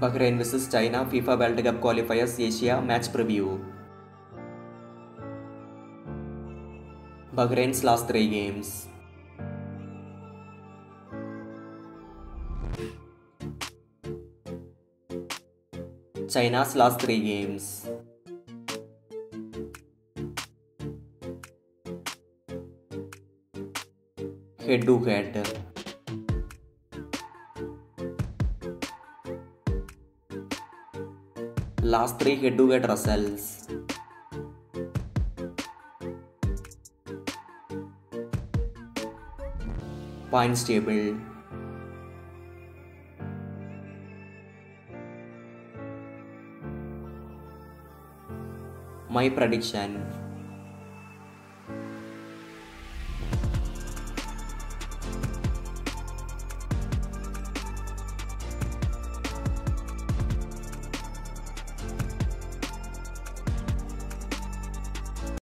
Bahrain versus China FIFA World Cup qualifiers Asia match preview Bahrain's last three games China's last three games. Head to head. Last three head to head results. Points table. My prediction